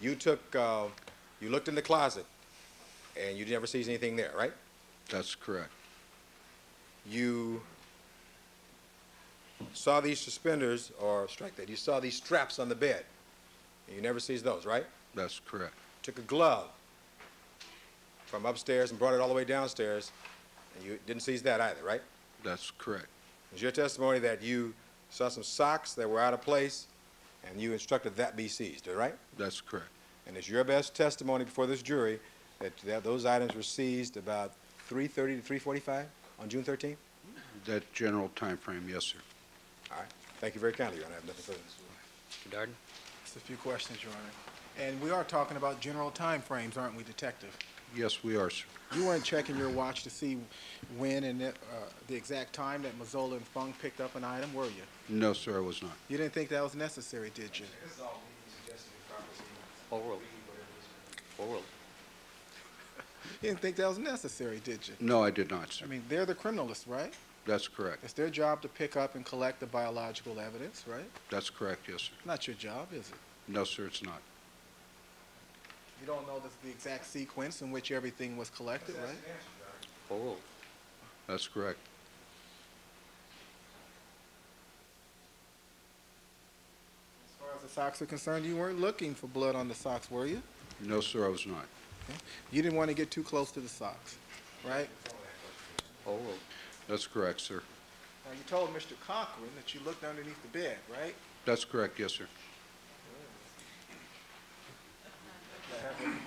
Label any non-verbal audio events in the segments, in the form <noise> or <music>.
you took, uh, you looked in the closet, and you never sees anything there, right? That's correct. You saw these suspenders, or strike that, you saw these straps on the bed, and you never sees those, right? That's correct. Took a glove from upstairs and brought it all the way downstairs, and you didn't seize that either, right? That's correct. Is your testimony that you saw some socks that were out of place, and you instructed that be seized, right? That's correct. And it's your best testimony before this jury that, that those items were seized about 3:30 to 3:45 on June 13th? That general time frame, yes, sir. All right. Thank you very kindly, Your Honor. I have nothing further. Mr. Darden? Just a few questions, Your Honor. And we are talking about general time frames, aren't we, Detective? Yes, we are, sir. You weren't checking your watch to see when and uh, the exact time that Mazzola and Fung picked up an item, were you? No, sir, I was not. You didn't think that was necessary, did you? Overruled. Overruled. You didn't think that was necessary, did you? No, I did not, sir. I mean, they're the criminalists, right? That's correct. It's their job to pick up and collect the biological evidence, right? That's correct, yes, sir. Not your job, is it? No, sir, it's not. You don't know the, the exact sequence in which everything was collected, right? Oh, That's correct. As far as the socks are concerned, you weren't looking for blood on the socks, were you? No, sir, I was not. You didn't want to get too close to the socks, right? Oh, That's correct, sir. Now, you told Mr. Cochran that you looked underneath the bed, right? That's correct, yes, sir. Thank you.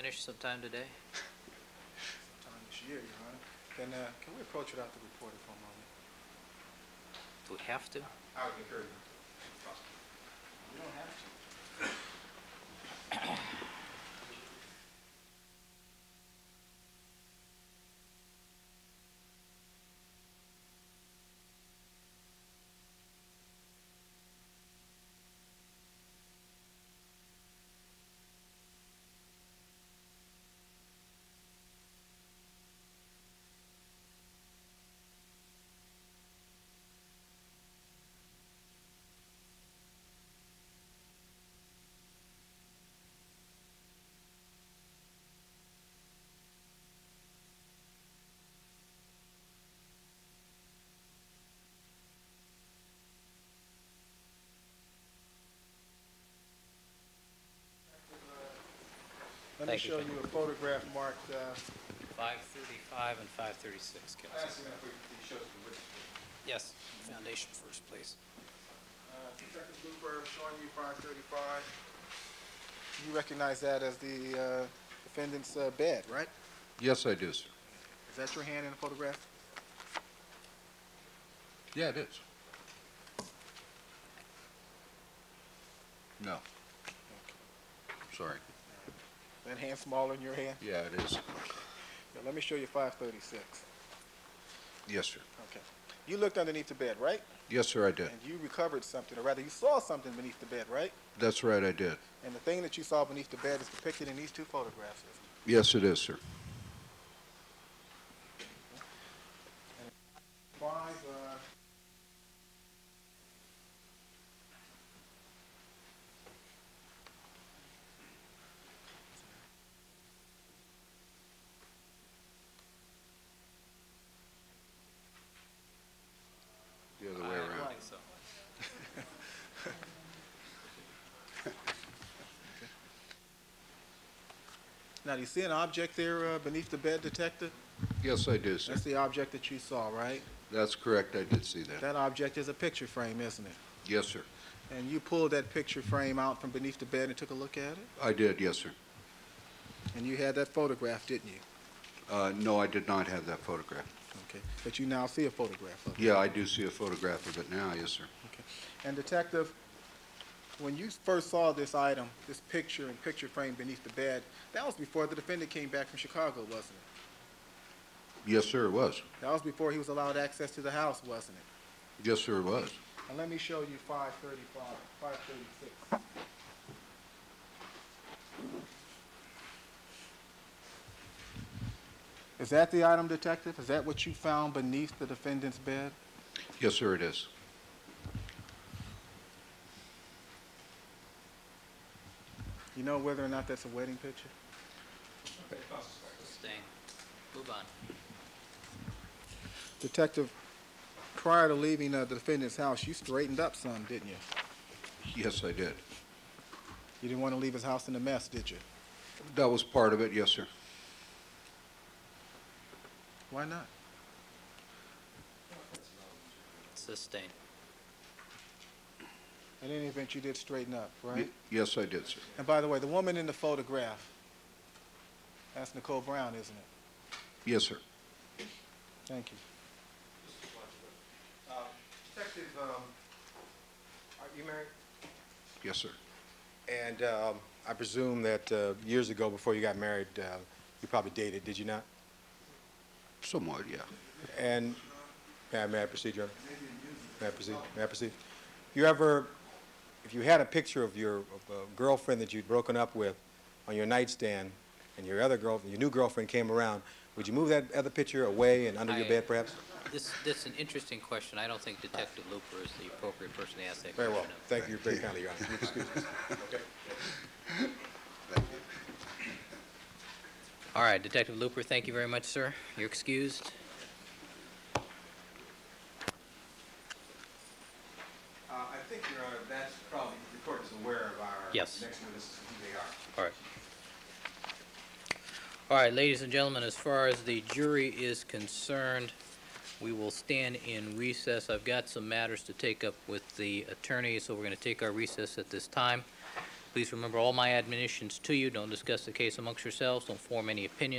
Finish sometime today? Sometime this year, Your Honor. Then, uh, can we approach without the reporter for a moment? Do we have to? I would concur. You don't have to. Let me Thank you, show you a photograph marked, uh, Five thirty-five and five thirty-six, Counsel. Yes, foundation first, please. uh, Detective Bluebird showing you five thirty-five. You recognize that as the, uh, defendant's, uh, bed, right? Yes, I do, sir. Is that your hand in the photograph? Yeah, it is. No. Sorry. That hand smaller than your hand? Yeah, it is. Yeah, let me show you five thirty-six. Yes, sir. Okay. You looked underneath the bed, right? Yes, sir, I did. And you recovered something, or rather, you saw something beneath the bed, right? That's right, I did. And the thing that you saw beneath the bed is depicted in these two photographs. Yes, it is, sir. Five, uh, The other way around. think so. Now, do you see an object there uh, beneath the bed, Detective? Yes, I do, sir. That's the object that you saw, right? That's correct, I did see that. That object is a picture frame, isn't it? Yes, sir. And you pulled that picture frame out from beneath the bed and took a look at it? I did, yes, sir. And you had that photograph, didn't you? Uh, no, I did not have that photograph. Okay. But you now see a photograph of it? Yeah, I do see a photograph of it now, yes, sir. Okay. And Detective, when you first saw this item, this picture and picture frame beneath the bed, that was before the defendant came back from Chicago, wasn't it? Yes, sir, it was. That was before he was allowed access to the house, wasn't it? Yes, sir, it was. And let me show you five thirty-five, five thirty-six. Is that the item, Detective? Is that what you found beneath the defendant's bed? Yes, sir, it is. You know whether or not that's a wedding picture? Sustained. Move on. Detective, prior to leaving uh, the defendant's house, you straightened up some, didn't you? Yes, I did. You didn't want to leave his house in a mess, did you? That was part of it, yes, sir. Why not? Sustained. In any event, you did straighten up, Y- right? Yes, I did, sir. And by the way, the woman in the photograph, that's Nicole Brown, isn't it? Yes, sir. Thank you. Detective, um, are you married? Yes, sir. And um, I presume that uh, years ago, before you got married, uh, you probably dated, did you not? Somewhat, yeah. And, may I, may I proceed, Your Honor? May I proceed? May I proceed? You ever, if you had a picture of your of a girlfriend that you'd broken up with on your nightstand, and your other girl, your new girlfriend came around, would you move that other picture away and under your bed, perhaps? This, this is an interesting question. I don't think Detective Luper is the appropriate person to ask that Very question. well. of. Thank you very kindly, Your Honor. You <laughs> excuse me. Okay. All right, Detective Luper, thank you very much, sir. You're excused. Uh, I think, Your Honor, uh, that's probably, the court is aware of our Yes. next witnesses and who they are. All right. All right, ladies and gentlemen, as far as the jury is concerned, we will stand in recess. I've got some matters to take up with the attorney, so we're going to take our recess at this time. Please remember all my admonitions to you. Don't discuss the case amongst yourselves. Don't form any opinions.